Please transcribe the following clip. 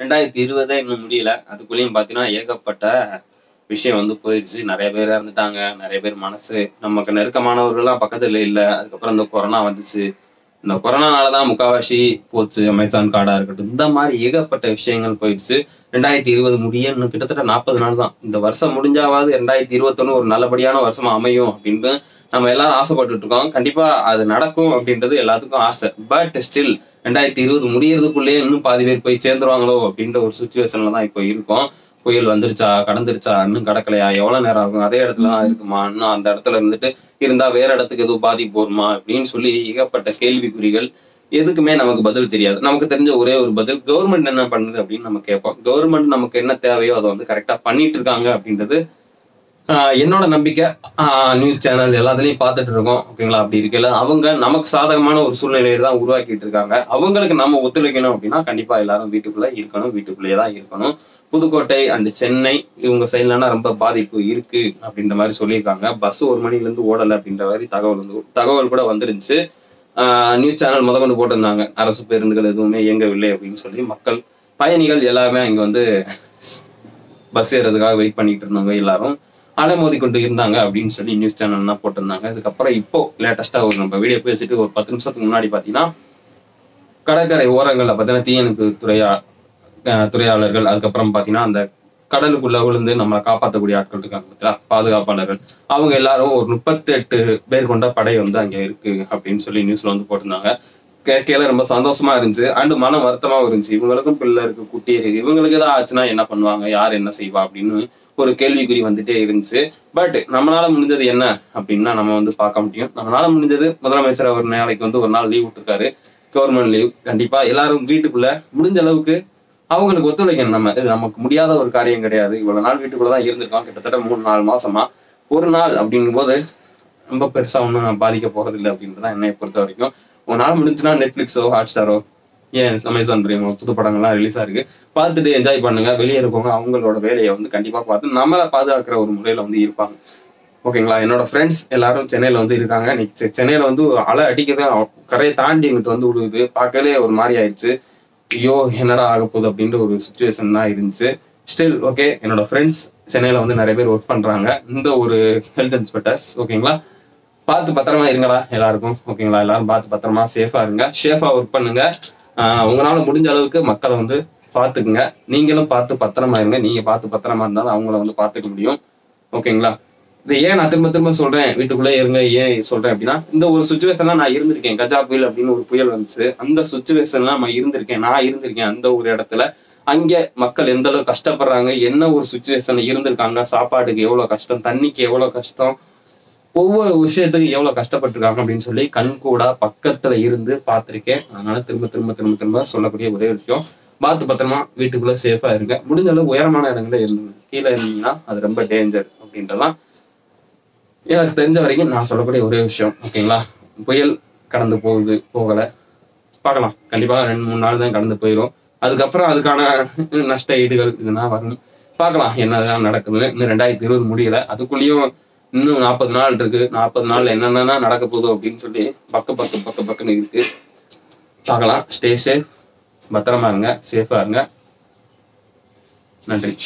ரெண்டாயிரத்தி இருபதே இன்னும் முடியல. அதுக்குள்ளேயும் பார்த்தீங்கன்னா ஏகப்பட்ட விஷயம் வந்து போயிடுச்சு. நிறைய பேர் இறந்துட்டாங்க. நிறைய பேர் மனசு நமக்கு நெருக்கமானவர்கள்லாம் பக்கத்துல இல்லை. அதுக்கப்புறம் இந்த கொரோனா வந்துச்சு. இந்த கொரோனானால தான் முக்காவாசி போச்சு. அமேசான் கார்டா இருக்கட்டும். இந்த மாதிரி ஏகப்பட்ட விஷயங்கள் போயிடுச்சு. ரெண்டாயிரத்தி இருபது முடிய இன்னும் கிட்டத்தட்ட நாற்பது நாள் தான். இந்த வருஷம் முடிஞ்சாவது ரெண்டாயிரத்தி இருபத்தொன்னு ஒரு நல்லபடியான வருஷமா அமையும் அப்படின்னு நம்ம எல்லாரும் ஆசைப்பட்டுட்டு இருக்கோம். கண்டிப்பா அது நடக்கும் அப்படின்றது எல்லாத்துக்கும் ஆசை. பட் ஸ்டில் ரெண்டாயிரத்தி இருபது முடியறதுக்குள்ளேயே இன்னும் பாதி பேர் போய் சேர்ந்துருவாங்களோ அப்படின்ற ஒரு சுச்சுவேஷன்ல தான் இப்போ இருக்கோம். புயல் வந்துருச்சா கடந்துருச்சா இன்னும் கடக்கலையா எவ்வளவு நேரம் ஆகும் அதே இடத்துல தான் இருக்குமா இன்னும் அந்த இடத்துல இருந்துட்டு இருந்தா வேற இடத்துக்கு எதுவும் பாதிப்பு வருமா அப்படின்னு சொல்லி ஏகப்பட்ட கேள்விக்குறிகள். எதுக்குமே நமக்கு பதில் தெரியாது. நமக்கு தெரிஞ்ச ஒரே ஒரு பதில் கவர்மெண்ட் என்ன பண்ணுது அப்படின்னு நம்ம கேட்போம். கவர்மெண்ட் நமக்கு என்ன தேவையோ அதை வந்து கரெக்டா பண்ணிட்டு இருக்காங்க அப்படின்றது என்னோட நம்பிக்கை நியூஸ் சேனல் எல்லாத்துலயும் பார்த்துட்டு இருக்கோம். ஓகேங்களா அப்படி இருக்கல அவங்க நமக்கு சாதகமான ஒரு சூழ்நிலையை தான் உருவாக்கிட்டு இருக்காங்க. அவங்களுக்கு நம்ம ஒத்துழைக்கணும் அப்படின்னா கண்டிப்பா எல்லாரும் வீட்டுக்குள்ள இருக்கணும் வீட்டுக்குள்ளேயே தான் இருக்கணும். புதுக்கோட்டை அண்ட் சென்னை இவங்க சைட்லனா ரொம்ப பாதிப்பு இருக்கு அப்படின்ற மாதிரி சொல்லியிருக்காங்க. பஸ் ஒரு மணில இருந்து ஓடல அப்படின்ற மாதிரி தகவல் வந்து தகவல் கூட வந்துருந்துச்சு. நியூஸ் சேனல் முத கொண்டு போட்டிருந்தாங்க. அரசு பேருந்துகள் எதுவுமே இயங்கவில்லை அப்படின்னு சொல்லி மக்கள் பயணிகள் எல்லாருமே இங்கே வந்து பஸ் ஏறதுக்காக வெயிட் பண்ணிட்டு இருந்தவங்க எல்லாரும். அலைமோதி கொண்டு இருந்தாங்க அப்படின்னு சொல்லி நியூஸ் சேனல்லாம் போட்டிருந்தாங்க. அதுக்கப்புறம் இப்போ லேட்டஸ்டா ஒரு நம்ம வீடியோ பேசிட்டு ஒரு பத்து நிமிஷத்துக்கு முன்னாடி பாத்தீங்கன்னா கடற்கரை ஓரங்கள்ல பார்த்தீங்கன்னா தீயணைப்பு துறையா துறையாளர்கள் அதுக்கப்புறம் பாத்தீங்கன்னா அந்த கடலுக்குள்ள விழுந்து நம்மளை காப்பாற்றக்கூடிய ஆட்கள் இருக்காங்க பார்த்தீங்களா? பாதுகாப்பாளர்கள். அவங்க எல்லாரும் ஒரு முப்பத்தி எட்டு பேர் கொண்ட படை வந்து அங்க இருக்கு அப்படின்னு சொல்லி நியூஸ்ல வந்து போட்டிருந்தாங்க. கேட்கல ரொம்ப சந்தோஷமா இருந்துச்சு. அண்ட் மன வருத்தமாவும் இருந்துச்சு. இவங்களுக்கும் பிள்ளை இருக்கு குட்டி இருக்கு. இவங்களுக்கு ஏதாவது ஆச்சுன்னா என்ன பண்ணுவாங்க? யார் என்ன செய்வா அப்படின்னு ஒரு கேள்விக்குறி வந்துட்டே இருந்துச்சு. பட் நம்மளால முடிஞ்சது என்ன அப்படின்னா நம்ம வந்து பார்க்க முடியும். நம்மளால முடிஞ்சது முதலமைச்சர் ஒரு நாளைக்கு வந்து ஒரு நாள் லீவ் விட்டுருக்காரு. கவர்மெண்ட் லீவ் கண்டிப்பா எல்லாரும் வீட்டுக்குள்ள முடிஞ்ச அளவுக்கு அவங்களுக்கு ஒத்துழைக்கணும். நம்ம இது நமக்கு முடியாத ஒரு காரியம் கிடையாது. இவ்வளவு நாள் வீட்டுக்குள்ளதான் இருந்திருக்கோம். கிட்டத்தட்ட மூணு நாலு மாசமா. ஒரு நாள் அப்படிங்கும் போது ரொம்ப பெருசா ஒன்றும் பாதிக்க போறது இல்லை அப்படின்றதான் என்னை பொறுத்த வரைக்கும் ஒரு நாள் முடிஞ்சுன்னா நெட்ஃபிளிக்ஸோ ஹாட் ஸ்டாரோ ஏன் அமேசான் பிரைமோ புது படங்கள்லாம் ரிலீஸ் ஆயிருக்கு பார்த்துட்டு என்ஜாய் பண்ணுங்க. வெளியே இருக்கவங்க அவங்களோட வேலையை வந்து கண்டிப்பா பார்த்து நம்மளை பாதுகாக்கிற ஒரு முறையில வந்து இருப்பாங்க. ஓகேங்களா என்னோட ஃப்ரெண்ட்ஸ் எல்லாரும் சென்னையில வந்து இருக்காங்க. இன்னைக்கு செ- சென்னையில வந்து அலை அடிக்கிறது கரையை தாண்டி இங்கிட்டு வந்து விழுகுது பார்க்கவே ஒரு மாதிரி ஆயிடுச்சு. ஐயோ என்னடா ஆக போகுது அப்படின்ற ஒரு சுச்சுவேஷன் தான் இருந்துச்சு. ஸ்டில் ஓகே என்னோட ஃப்ரெண்ட்ஸ் சென்னையில வந்து நிறைய பேர் ஒர்க் பண்றாங்க. இந்த ஒரு ஹெல்த் இன்ஸ்பெக்டர்ஸ் ஓகேங்களா பார்த்து பத்திரமா இருங்களா எல்லாருக்கும். ஓகேங்களா எல்லாரும் பார்த்து பத்திரமா சேஃபாக இருங்க. சேஃபாக ஒர்க் பண்ணுங்க. உங்களால முடிஞ்ச அளவுக்கு மக்களை வந்து பார்த்துக்குங்க. நீங்களும் பார்த்து பத்திரமா இருங்க. நீங்க பார்த்து பத்திரமா இருந்தாலும் அவங்கள வந்து பாத்துக்க முடியும். ஓகேங்களா? இது ஏன் நான் திரும்ப திரும்ப சொல்றேன்? வீட்டுக்குள்ளே இருங்க. ஏன் சொல்றேன் அப்படின்னா இந்த ஒரு சுச்சுவேஷன்லாம் நான் இருந்திருக்கேன். கஜா புயல் அப்படின்னு ஒரு புயல் வந்துச்சு. அந்த சுச்சுவேஷன்லாம் நான் இருந்திருக்கேன். நான் இருந்திருக்கேன் அந்த ஒரு இடத்துல. அங்கே மக்கள் எந்த அளவுக்கு கஷ்டப்படுறாங்க? என்ன ஒரு சுச்சுவேஷன்ல இருந்திருக்காங்க? சாப்பாட்டுக்கு எவ்வளவு கஷ்டம்? தண்ணிக்கு எவ்வளவு கஷ்டம்? ஒவ்வொரு விஷயத்துக்கு எவ்வளவு கஷ்டப்பட்டிருக்காங்க அப்படின்னு சொல்லி கண் கூட பக்கத்துல இருந்து பார்த்திருக்கேன். அதனால திரும்ப திரும்ப திரும்ப திரும்ப சொல்லக்கூடிய ஒரே விஷயம். பார்த்து பத்திரமா வீட்டுக்குள்ள சேஃபா இருங்க. முடிஞ்ச அளவு உயரமான இடங்கள்ல இருந்துங்க கீழே இருந்தீங்கன்னா அது ரொம்ப டேஞ்சர் அப்படின்றலாம் எனக்கு தெரிஞ்ச வரைக்கும் நான் சொல்லக்கூடிய ஒரே விஷயம். ஓகேங்களா? புயல் கடந்து போகுது போகல. பார்க்கலாம். கண்டிப்பா ரெண்டு மூணு நாள் தான் கடந்து போயிடும் அதுக்கப்புறம் அதுக்கான நஷ்ட ஈடுகள் இதெல்லாம் வரும். பார்க்கலாம் என்னதான் நடக்குதுன்னு. இன்னும் ரெண்டாயிரத்தி இருபது முடியல. அதுக்குள்ளேயும் இன்னும் நாற்பது நாள் இருக்கு. நாற்பது நாள்ல என்னென்ன நடக்க போகுது அப்படின்னு சொல்லி பக்க பக்க பக்க பக்கன்னு இருக்கு. பார்க்கலாம். ஸ்டே சேஃப் பத்திரமா இருங்க. சேஃபா இருங்க. நன்றி.